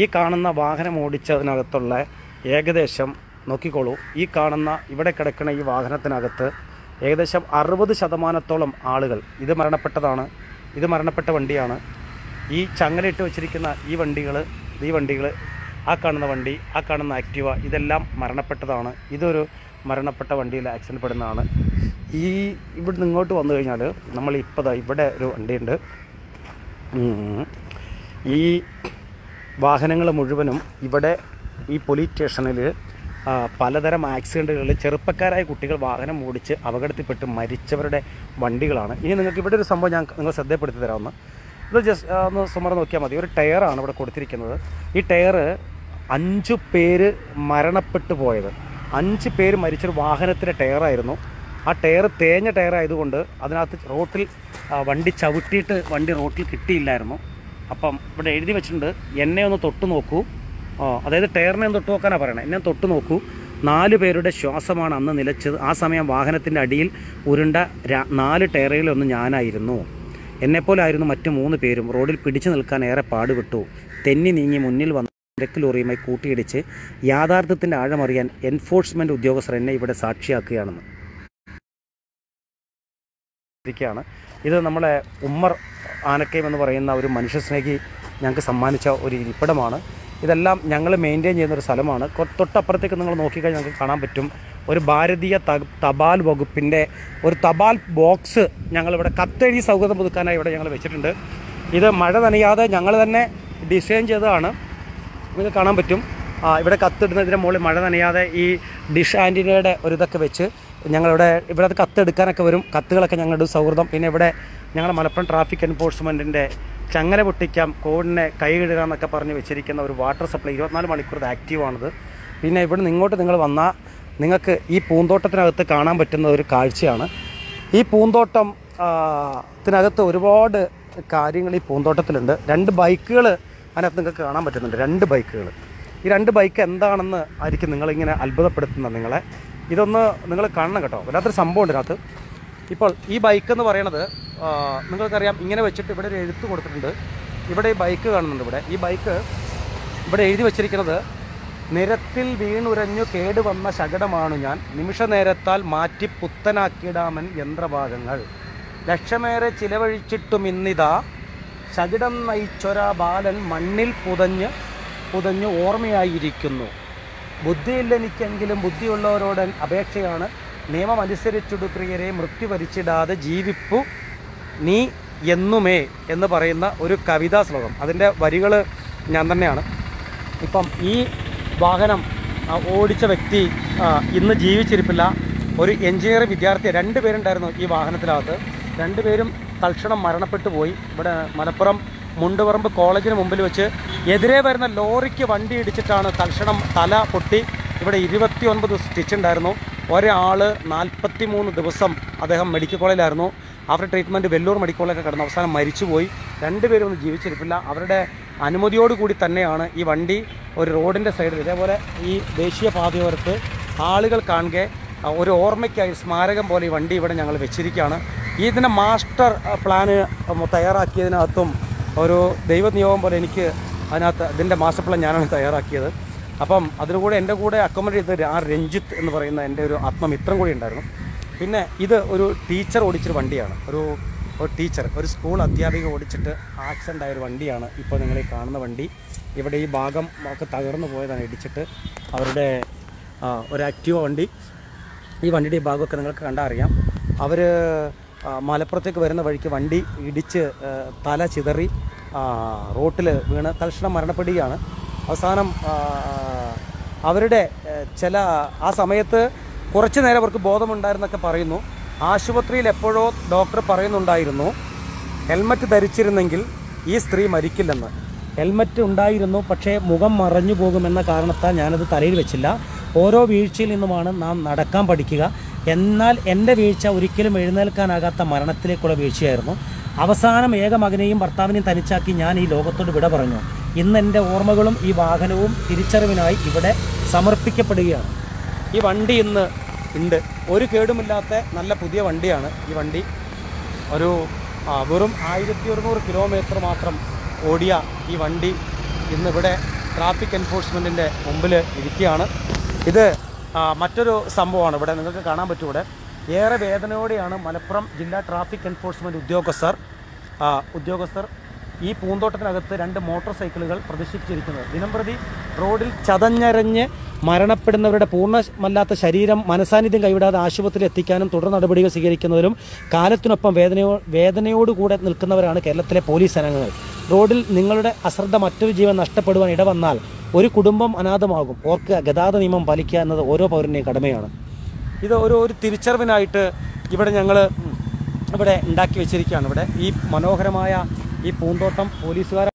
ഈ കാണുന്ന വാഹനം ഓടിച്ചതിനകത്തുള്ള ഏകദേശം നോക്കിക്കോളൂ. ഈ കാണുന്ന ഇവിടെ കിടക്കുന്ന ഈ വാഹനത്തിനകത്ത് ഏകദേശം അറുപത് ശതമാനത്തോളം ആളുകൾ ഇത് മരണപ്പെട്ടതാണ്. ഇത് മരണപ്പെട്ട വണ്ടിയാണ്. ഈ ചങ്ങലയിട്ട് വെച്ചിരിക്കുന്ന ഈ വണ്ടികൾ ഈ വണ്ടികൾ ആ കാണുന്ന വണ്ടി ആ കാണുന്ന ആക്റ്റീവ ഇതെല്ലാം മരണപ്പെട്ടതാണ്. ഇതൊരു മരണപ്പെട്ട വണ്ടിയിൽ ആക്സിഡന്റ് പെടുന്നതാണ്. ഈ ഇവിടുന്ന് ഇങ്ങോട്ട് വന്നു കഴിഞ്ഞാൽ നമ്മൾ ഇപ്പോൾ ഇവിടെ ഒരു വണ്ടിയുണ്ട്. ഈ വാഹനങ്ങൾ മുഴുവനും ഇവിടെ ഈ പോലീസ് സ്റ്റേഷനിൽ പലതരം ആക്സിഡന്റുകളിൽ ചെറുപ്പക്കാരായ കുട്ടികൾ വാഹനം ഓടിച്ച് അപകടത്തിൽപ്പെട്ട് മരിച്ചവരുടെ വണ്ടികളാണ്. ഇനി നിങ്ങൾക്ക് ഇവിടെ ഒരു സംഭവം ഞാൻ നിങ്ങൾ ശ്രദ്ധപ്പെടുത്തി തരാമെന്ന് ഇത് ജസ്റ്റ് ഒന്ന് സുമർ നോക്കിയാൽ മതി. ഒരു ടയറാണ് ഇവിടെ കൊടുത്തിരിക്കുന്നത്. ഈ ടയർ അഞ്ച് പേര് മരണപ്പെട്ടു പോയത്. അഞ്ച് പേര് മരിച്ചൊരു വാഹനത്തിന്റെ ടയറായിരുന്നു ആ ടയർ തേഞ്ഞ ടയറായതുകൊണ്ട് അതിനകത്ത് റോട്ടിൽ വണ്ടി ചവിട്ടിയിട്ട് വണ്ടി റോട്ടിൽ കിട്ടിയില്ലായിരുന്നു. അപ്പം ഇവിടെ എഴുതി വെച്ചിട്ടുണ്ട് എന്നെ ഒന്ന് തൊട്ട് നോക്കൂ. അതായത് ടയറിനെ ഒന്ന് തൊട്ട് നോക്കാനാണ് പറയണത് എന്നെ തൊട്ട് നോക്കൂ. നാല് പേരുടെ ശ്വാസമാണ് അന്ന് നിലച്ചത്. ആ സമയം വാഹനത്തിന്റെ അടിയിൽ ഉരുണ്ട നാല് ടയറുകളിലൊന്ന് ഞാനായിരുന്നു. എന്നെപ്പോലായിരുന്നു മറ്റു മൂന്ന് പേരും. റോഡിൽ പിടിച്ചു നിൽക്കാൻ ഏറെ പാടുപെട്ടു. തെന്നി നീങ്ങി മുന്നിൽ വന്ന തിരക്ക് ലോറിയുമായി കൂട്ടിയിടിച്ച് യാഥാർത്ഥ്യത്തിന്റെ ആഴമറിയാൻ എൻഫോഴ്സ്മെന്റ് ഉദ്യോഗസ്ഥർ എന്നെ ഇവിടെ സാക്ഷിയാക്കുകയാണെന്ന്. ഇത് നമ്മളെ ഉമ്മർ ആനക്കയം എന്ന് പറയുന്ന ഒരു മനുഷ്യസ്നേഹി ഞങ്ങൾക്ക് സമ്മാനിച്ച ഒരു ഇരിപ്പിടമാണ്. ഇതെല്ലാം ഞങ്ങൾ മെയിന്റെയിൻ ചെയ്യുന്ന ഒരു സ്ഥലമാണ്. തൊട്ടപ്പുറത്തേക്ക് നിങ്ങൾ നോക്കിക്കഴിഞ്ഞാൽ ഞങ്ങൾക്ക് കാണാൻ പറ്റും. ഒരു ഭാരതീയ തപാൽ വകുപ്പിന്റെ ഒരു തപാൽ ബോക്സ് ഞങ്ങളിവിടെ കത്തെഴുതി സൗഹൃദം പുതുക്കാനായി ഇവിടെ ഞങ്ങൾ വെച്ചിട്ടുണ്ട്. ഇത് മഴ നനയാതെ ഞങ്ങൾ തന്നെ ഡിസൈൻ ചെയ്തതാണ്. നിങ്ങൾക്ക് കാണാൻ പറ്റും. ഇവിടെ കത്തിടുന്നതിന് മുകളിൽ മഴ നനയാതെ ഈ ഡിഷ് ആന്റിനയുടെ ഒരു ഇതൊക്കെ വെച്ച് ഞങ്ങളിവിടെ ഇവിടെ കത്തെടുക്കാനൊക്കെ വരും. കത്തുകളൊക്കെ ഞങ്ങളുടെ സൗഹൃദം. പിന്നെ ഇവിടെ ഞങ്ങളുടെ മലപ്പുറം ട്രാഫിക് എൻഫോഴ്സ്മെന്റിന്റെ ചങ്ങല പൊട്ടിക്കാം കോവിഡിനെ കൈയിടുക എന്നൊക്കെ പറഞ്ഞ് വെച്ചിരിക്കുന്ന ഒരു വാട്ടർ സപ്ലൈ ഇരുപത്തിനാല് മണിക്കൂർ ആക്റ്റീവാണിത് പിന്നെ ഇവിടെ നിന്ന് ഇങ്ങോട്ട് നിങ്ങൾ വന്നാൽ നിങ്ങൾക്ക് ഈ പൂന്തോട്ടത്തിനകത്ത് കാണാൻ പറ്റുന്ന ഒരു കാഴ്ചയാണ്. ഈ പൂന്തോട്ടം ത്തിനകത്ത് ഒരുപാട് കാര്യങ്ങൾ ഈ പൂന്തോട്ടത്തിലുണ്ട്. രണ്ട് ബൈക്കുകൾ അതിനകത്ത് നിങ്ങൾക്ക് കാണാൻ പറ്റുന്നുണ്ട്. രണ്ട് ബൈക്കുകൾ ഈ രണ്ട് ബൈക്ക് എന്താണെന്ന് ആയിരിക്കും നിങ്ങളിങ്ങനെ അത്ഭുതപ്പെടുത്തുന്നത് നിങ്ങളെ? ഇതൊന്ന് നിങ്ങൾ കാണണം കേട്ടോ. വല്ലാത്തൊരു സംഭവം ഉണ്ട് ഇതിനകത്ത്. ഇപ്പോൾ ഈ ബൈക്ക് എന്ന് പറയണത് നിങ്ങൾക്കറിയാം ഇങ്ങനെ വെച്ചിട്ട് ഇവിടെ ഒരു എഴുത്ത് കൊടുത്തിട്ടുണ്ട്. ഇവിടെ ഈ ബൈക്ക് കാണുന്നുണ്ട് ഇവിടെ. ഈ ബൈക്ക് ഇവിടെ എഴുതി വെച്ചിരിക്കുന്നത് നിരത്തിൽ വീണുരഞ്ഞു കേടുവന്ന ശകടമാണു ഞാൻ. നിമിഷ നേരത്താൽ മാറ്റി പുത്തനാക്കിയിടാമൻ യന്ത്രഭാഗങ്ങൾ. ലക്ഷമേറെ ചിലവഴിച്ചിട്ടും ഇന്നിതാ. ശകിടം നയിച്ചൊര ബാലൻ മണ്ണിൽ പുതഞ്ഞ് പുതഞ്ഞ് ഓർമ്മയായിരിക്കുന്നു. ബുദ്ധിയില്ലെനിക്കെങ്കിലും ബുദ്ധിയുള്ളവരോടൻ അപേക്ഷയാണ്. നിയമമനുസരിച്ചുടു പ്രിയരെ മൃത്യു വരിച്ചിടാതെ ജീവിപ്പു നീ എന്നുമേ എന്ന് പറയുന്ന ഒരു കവിതാ ശ്ലോകം. അതിന്റെ വരികൾ ഞാൻ തന്നെയാണ്. ഇപ്പം ഈ വാഹനം ഓടിച്ച വ്യക്തി ഇന്ന് ജീവിച്ചിരിപ്പില്ല. ഒരു എഞ്ചിനീയറിംഗ് വിദ്യാർത്ഥി രണ്ട് പേരുണ്ടായിരുന്നു ഈ വാഹനത്തിനകത്ത്. രണ്ടുപേരും തൽക്ഷണം മരണപ്പെട്ടു പോയി. ഇവിടെ മലപ്പുറം മുണ്ടുപറമ്പ് കോളേജിന് മുമ്പിൽ വെച്ച് എതിരെ വരുന്ന ലോറിക്ക് വണ്ടി ഇടിച്ചിട്ടാണ് തൽക്ഷണം തല പൊട്ടി. ഇവിടെ ഇരുപത്തി ഒൻപത് സ്റ്റിച്ച് ഉണ്ടായിരുന്നു. ഒരാൾ നാൽപ്പത്തി മൂന്ന് ദിവസം അദ്ദേഹം മെഡിക്കൽ കോളേജിലായിരുന്നു. അവരുടെ ട്രീറ്റ്മെന്റ് വെല്ലൂർ മെഡിക്കോളൊക്കെ കിടന്ന് അവസാനം മരിച്ചുപോയി. രണ്ടുപേരും ഒന്നും ജീവിച്ചിരിപ്പില്ല. അവരുടെ അനുമതിയോടുകൂടി തന്നെയാണ് ഈ വണ്ടി ഒരു റോഡിന്റെ സൈഡിൽ ഇതേപോലെ ഈ ദേശീയ പാതയോരത്ത് ആളുകൾ കാണുക ഒരു ഓർമ്മയ്ക്കായി സ്മാരകം പോലെ ഈ വണ്ടി ഇവിടെ ഞങ്ങൾ വെച്ചിരിക്കുകയാണ്. ഇതിന്റെ മാസ്റ്റർ പ്ലാന് തയ്യാറാക്കിയതിനകത്തും ഒരു ദൈവനിയോഗം പോലെ എനിക്ക് അതിനകത്ത് ഇതിന്റെ മാസ്റ്റർ പ്ലാൻ ഞാനാണ് തയ്യാറാക്കിയത്. അപ്പം അതിനുകൂടെ എന്റെ കൂടെ അക്കോമഡേറ്റ് ചെയ്ത ആ രഞ്ജിത്ത് എന്ന് പറയുന്ന എന്റെ ഒരു ആത്മമിത്രം കൂടി ഉണ്ടായിരുന്നു. പിന്നെ ഇത് ഒരു ടീച്ചർ ഓടിച്ചൊരു വണ്ടിയാണ്. ഒരു ഒരു ടീച്ചർ ഒരു സ്കൂൾ അധ്യാപിക ഓടിച്ചിട്ട് ആക്സിഡന്റ് ആയൊരു വണ്ടിയാണ് ഇപ്പോൾ നിങ്ങൾ ഈ കാണുന്ന വണ്ടി. ഇവിടെ ഈ ഭാഗം ഒക്കെ തകർന്നു പോയതാണ് ഇടിച്ചിട്ട്. അവരുടെ ഒരു ആക്റ്റീവ വണ്ടി. ഈ വണ്ടിയുടെ ഈ ഭാഗമൊക്കെ നിങ്ങൾക്ക് കണ്ടാൽ അറിയാം. അവർ മലപ്പുറത്തേക്ക് വരുന്ന വഴിക്ക് വണ്ടി ഇടിച്ച് തല ചിതറി റോട്ടിൽ വീണ് തൽക്ഷണം മരണപ്പെടുകയാണ്. അവസാനം അവരുടെ ചില ആ സമയത്ത് കുറച്ച് നേരം അവർക്ക് ബോധമുണ്ടായിരുന്നൊക്കെ പറയുന്നു. ആശുപത്രിയിൽ എപ്പോഴോ ഡോക്ടർ പറയുന്നുണ്ടായിരുന്നു ഹെൽമറ്റ് ധരിച്ചിരുന്നെങ്കിൽ ഈ സ്ത്രീ മരിക്കില്ലെന്ന്. ഹെൽമറ്റ് ഉണ്ടായിരുന്നു പക്ഷേ മുഖം മറഞ്ഞു പോകുമെന്ന കാരണത്താൽ ഞാനത് തലയിൽ വെച്ചില്ല. ഓരോ വീഴ്ചയിൽ നിന്നുമാണ് നാം നടക്കാൻ പഠിക്കുക. എന്നാൽ എന്റെ വീഴ്ച ഒരിക്കലും എഴുന്നേൽക്കാനാകാത്ത മരണത്തിലേക്കുള്ള വീഴ്ചയായിരുന്നു. അവസാനം ഏക മകനെയും ഭർത്താവിനെയും തനിച്ചാക്കി ഞാൻ ഈ ലോകത്തോട് വിട പറഞ്ഞു. ഇന്ന് എന്റെ ഓർമ്മകളും ഈ വാഹനവും തിരിച്ചറിവിനായി ഇവിടെ സമർപ്പിക്കപ്പെടുകയാണ്. ഈ വണ്ടി ഇന്ന് ഉണ്ട്. ഒരു കേടുമില്ലാത്ത നല്ല പുതിയ വണ്ടിയാണ് ഈ വണ്ടി. ഒരു വെറും ആയിരത്തി ഒരുന്നൂറ് കിലോമീറ്റർ മാത്രം ഓടിയ ഈ വണ്ടി ഇന്നിവിടെ ട്രാഫിക് എൻഫോഴ്സ്മെന്റിന്റെ മുമ്പിൽ ഇരിക്കുകയാണ്. ഇത് മറ്റൊരു സംഭവമാണ് ഇവിടെ നിങ്ങൾക്ക് കാണാൻ പറ്റും ഇവിടെ ഏറെ വേദനയോടെയാണ് മലപ്പുറം ജില്ലാ ട്രാഫിക് എൻഫോഴ്സ്മെന്റ് ഉദ്യോഗസ്ഥർ ഉദ്യോഗസ്ഥർ ഈ പൂന്തോട്ടത്തിനകത്ത് രണ്ട് മോട്ടോർ സൈക്കിളുകൾ പ്രദർശിപ്പിച്ചിരിക്കുന്നത്. ദിനംപ്രതി റോഡിൽ ചതഞ്ഞരഞ്ഞ് മരണപ്പെടുന്നവരുടെ പൂർണമല്ലാത്ത ശരീരം മനസാന്നിധ്യം കൈവിടാതെ ആശുപത്രിയിൽ എത്തിക്കാനും തുടർ നടപടികൾ സ്വീകരിക്കുന്നതിലും കാലത്തിനൊപ്പം വേദനയോ വേദനയോടുകൂടെ നിൽക്കുന്നവരാണ് കേരളത്തിലെ പോലീസ് സേനാംഗങ്ങൾ. റോഡിൽ നിങ്ങളുടെ അശ്രദ്ധ മറ്റൊരു ജീവൻ നഷ്ടപ്പെടുവാൻ ഇടവന്നാൽ ഒരു കുടുംബം അനാഥമാകും. ഓർക്കുക ഗതാഗത നിയമം പാലിക്കുക എന്നത് ഓരോ പൗരന്റെയും കടമയാണ്. ഇത് ഒരു ഒരു തിരിച്ചറിവിനായിട്ട് ഇവിടെ ഞങ്ങൾ ഇവിടെ ഉണ്ടാക്കി വെച്ചിരിക്കുകയാണ്. ഇവിടെ ഈ മനോഹരമായ ഈ പൂന്തോട്ടം പോലീസുകാർ